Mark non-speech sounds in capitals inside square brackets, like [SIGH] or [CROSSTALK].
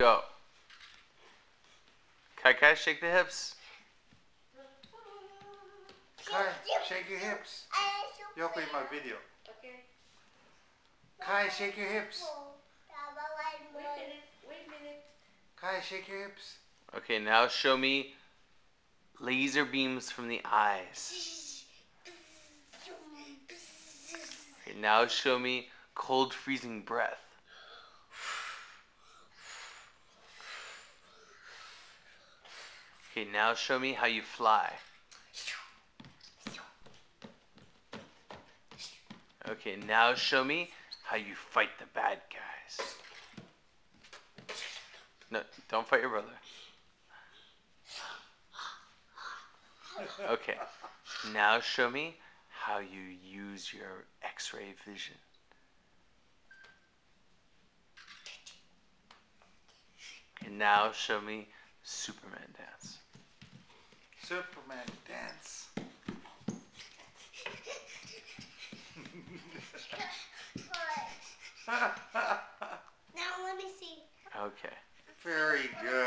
Go. Kai Kai, shake the hips. Kai, shake your hips. You open my video. Okay. Kai, shake your hips. Wait a minute. Wait a minute. Kai, shake your hips. Okay, now show me laser beams from the eyes. Okay, now show me cold freezing breath. Okay, now show me how you fly. Okay, now show me how you fight the bad guys. No, don't fight your brother. Okay, now show me how you use your x ray vision. And now show me Superman dance. Superman dance. [LAUGHS] Now let me see. Okay. Very good.